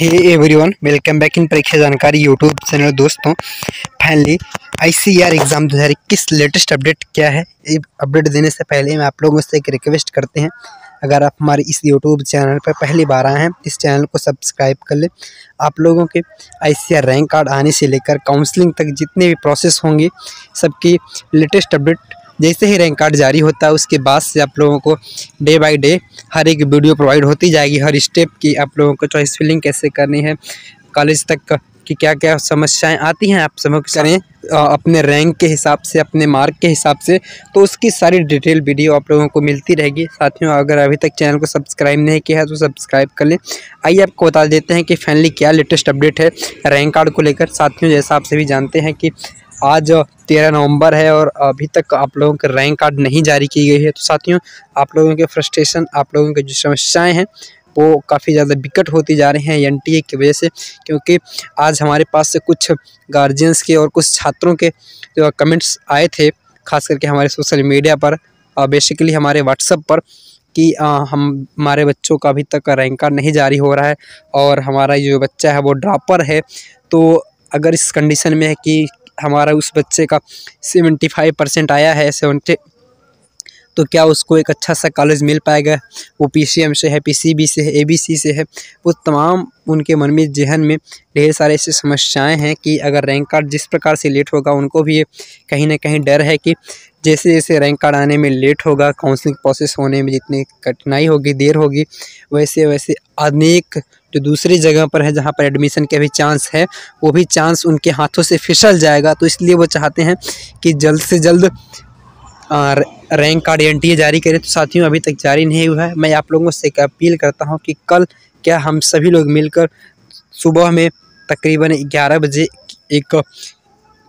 Hey everyone welcome back in परीक्षा जानकारी YouTube channel दोस्तों। Finally ICR exam 2021 latest update क्या है? ये अपडेट देने से पहले मैं आप लोगों से एक रिक्वेस्ट करते हैं। अगर आप हमारे इस यूट्यूब चैनल पर पहली बार आए हैं, इस चैनल को सब्सक्राइब कर लें। आप लोगों के आईसीआर रैंक कार्ड आने से लेकर काउंसलिंग तक जितने भी प्रोसेस होंगे, सबकी लेटेस्ट अपडेट जैसे ही रैंक कार्ड जारी होता है, उसके बाद से आप लोगों को डे बाय डे हर एक वीडियो प्रोवाइड होती जाएगी। हर स्टेप की आप लोगों को चॉइस फिलिंग कैसे करनी है, कॉलेज तक कि क्या क्या समस्याएँ आती हैं, आप समझ करें अपने रैंक के हिसाब से, अपने मार्क के हिसाब से तो उसकी सारी डिटेल वीडियो आप लोगों को मिलती रहेगी। साथियों, अगर अभी तक चैनल को सब्सक्राइब नहीं किया है तो सब्सक्राइब कर लें। आइए आपको बता देते हैं कि फाइनली क्या लेटेस्ट अपडेट है रैंक कार्ड को लेकर। साथियों, जैसा आप सभी जानते हैं कि आज तेरह नवंबर है और अभी तक आप लोगों के रैंक कार्ड नहीं जारी की गई है। तो साथियों आप लोगों के फ्रस्ट्रेशन आप लोगों की जो समस्याएँ हैं वो काफ़ी ज़्यादा विकट होती जा रही हैं एनटीए की वजह से क्योंकि आज हमारे पास से कुछ गार्जियंस के और कुछ छात्रों के जो कमेंट्स आए थे खास करके हमारे सोशल मीडिया पर बेसिकली हमारे व्हाट्सअप पर कि आ, हम हमारे बच्चों का अभी तक रैंक कार्ड नहीं जारी हो रहा है और हमारा जो बच्चा है वो ड्रॉपर है। तो अगर इस कंडीशन में है कि हमारा उस बच्चे का सेवेंटी फाइव परसेंट आया है सेवेंटी तो क्या उसको एक अच्छा सा कॉलेज मिल पाएगा? वो पीसीएम से है पीसीबी से है एबीसी से है। वो तमाम उनके मन में, जहन में ढेर सारे ऐसी समस्याएँ हैं कि अगर रैंक कार्ड जिस प्रकार से लेट होगा, उनको भी कहीं ना कहीं डर है कि जैसे जैसे रैंक कार्ड आने में लेट होगा काउंसलिंग प्रोसेस होने में जितनी कठिनाई होगी, देर होगी, वैसे वैसे अनेक जो दूसरी जगह पर है जहाँ पर एडमिशन के भी चांस है, वो भी चांस उनके हाथों से फिसल जाएगा। तो इसलिए वो चाहते हैं कि जल्द से जल्द रैंक कार्ड एनटीए जारी करें। तो साथियों, अभी तक जारी नहीं हुआ है। मैं आप लोगों से अपील करता हूँ कि कल क्या हम सभी लोग मिलकर सुबह में तकरीबन ग्यारह बजे एक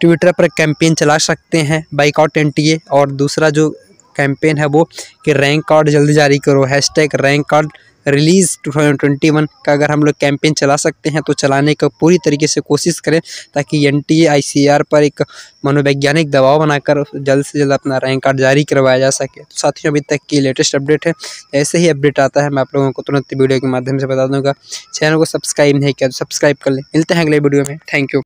ट्विटर पर कैंपेन चला सकते हैं बाइकआउट एन और दूसरा जो कैंपेन है वो कि रैंक कार्ड जल्दी जारी करो। Hashtag rank card release 2021 का अगर हम लोग कैंपेन चला सकते हैं तो चलाने का पूरी तरीके से कोशिश करें ताकि एन टी पर एक मनोवैज्ञानिक दबाव बनाकर जल्द से जल्द अपना रैंक कार्ड जारी करवाया जा सके। तो साथियों, अभी तक की लेटेस्ट अपडेट है। ऐसे ही अपडेट आता है, मैं आप लोगों को तुरंत वीडियो के माध्यम से बता दूँगा। चैनल को सब्सक्राइब नहीं किया तो सब्सक्राइब कर लें। मिलते हैं अगले वीडियो में। Thank you.